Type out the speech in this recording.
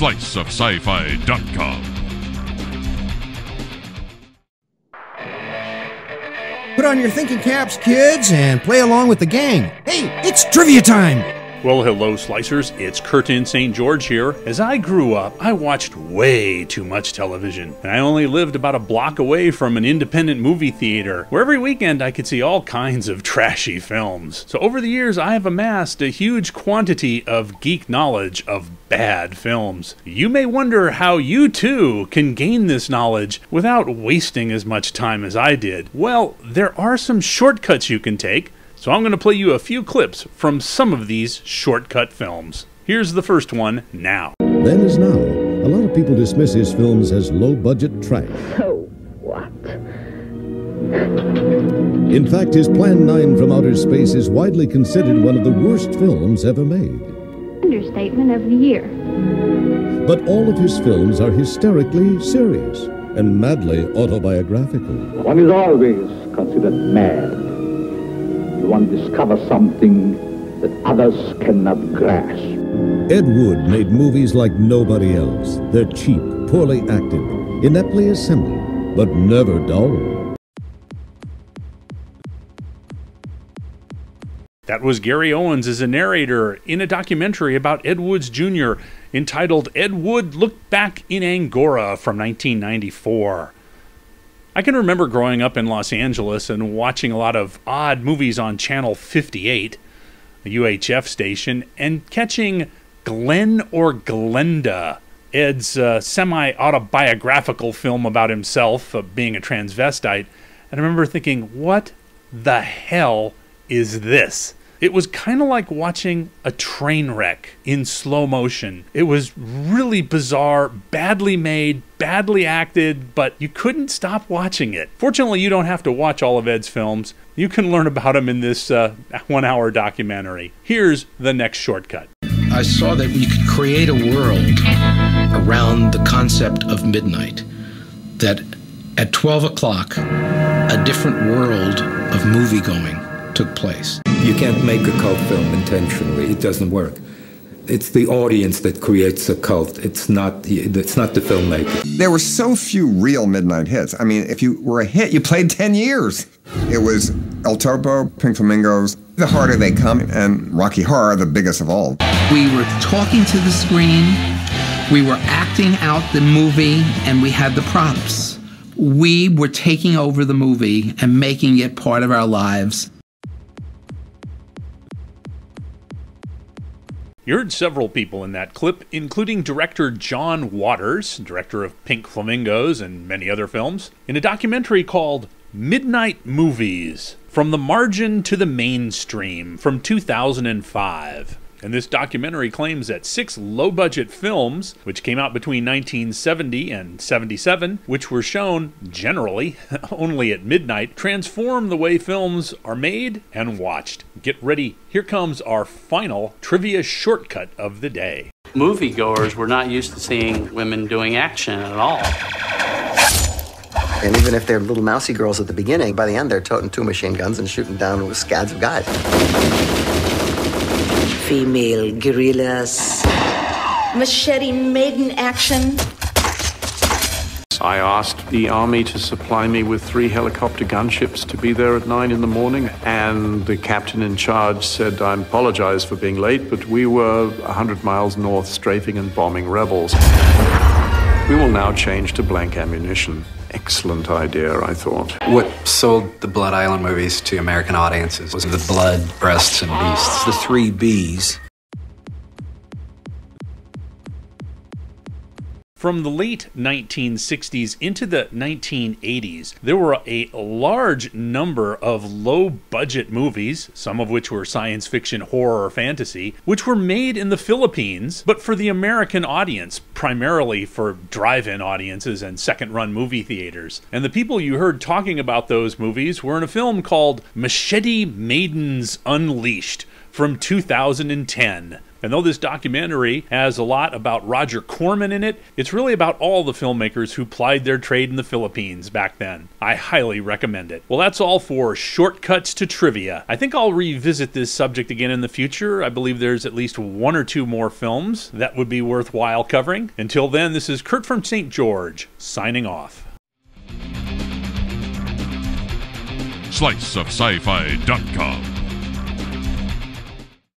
sliceofsci-fi.com. Put on your thinking caps, kids, and play along with the gang. Hey, it's trivia time! Well, hello, Slicers. It's Curtin St. George here. As I grew up, I watched way too much television, and I only lived about a block away from an independent movie theater where every weekend I could see all kinds of trashy films. So over the years, I have amassed a huge quantity of geek knowledge of bad films. You may wonder how you too can gain this knowledge without wasting as much time as I did. Well, there are some shortcuts you can take so I'm going to play you a few clips from some of these shortcut films. Here's the first one now. Then as now, a lot of people dismiss his films as low budget trash. So what? In fact, his Plan 9 from Outer Space is widely considered one of the worst films ever made. Understatement of the year. But all of his films are hysterically serious and madly autobiographical. One is always considered mad one discovers something that others cannot grasp. Ed Wood made movies like nobody else. They're cheap, poorly acted, ineptly assembled, but never dull. That was Gary Owens as a narrator in a documentary about Ed Woods Jr. entitled Ed Wood: Look Back in Angora from 1994. I can remember growing up in Los Angeles and watching a lot of odd movies on Channel 58, a UHF station, and catching Glen or Glenda, Ed's uh, semi autobiographical film about himself uh, being a transvestite. And I remember thinking, what the hell is this? It was kind of like watching a train wreck in slow motion. It was really bizarre, badly made, badly acted, but you couldn't stop watching it. Fortunately, you don't have to watch all of Ed's films. You can learn about him in this uh, one hour documentary. Here's the next shortcut. I saw that we could create a world around the concept of midnight. That at 12 o'clock, a different world of movie going took place. You can't make a cult film intentionally. It doesn't work. It's the audience that creates a cult. It's not the, it's not the filmmaker. There were so few real midnight hits. I mean, if you were a hit, you played 10 years. It was El Topo, Pink Flamingos, The Harder They Come, and Rocky Horror, the biggest of all. We were talking to the screen, we were acting out the movie, and we had the props. We were taking over the movie and making it part of our lives. You heard several people in that clip, including director John Waters, director of Pink Flamingos and many other films, in a documentary called Midnight Movies From the Margin to the Mainstream from 2005. And this documentary claims that six low budget films, which came out between 1970 and 77, which were shown generally only at midnight, transform the way films are made and watched. Get ready, here comes our final trivia shortcut of the day. Moviegoers were not used to seeing women doing action at all. And even if they're little mousy girls at the beginning, by the end they're toting two machine guns and shooting down with scads of guys female guerrillas. Machete maiden action. I asked the Army to supply me with three helicopter gunships to be there at nine in the morning, and the captain in charge said, I apologize for being late, but we were 100 miles north strafing and bombing rebels. We will now change to blank ammunition. Excellent idea, I thought. What sold the Blood Island movies to American audiences was the blood, breasts, and beasts. The three B's. From the late 1960s into the 1980s, there were a large number of low budget movies, some of which were science fiction, horror, or fantasy, which were made in the Philippines, but for the American audience, primarily for drive in audiences and second run movie theaters. And the people you heard talking about those movies were in a film called Machete Maidens Unleashed from 2010. And though this documentary has a lot about Roger Corman in it, it's really about all the filmmakers who plied their trade in the Philippines back then. I highly recommend it. Well, that's all for Shortcuts to Trivia. I think I'll revisit this subject again in the future. I believe there's at least one or two more films that would be worthwhile covering. Until then, this is Kurt from St. George, signing off. Sliceofscifi.com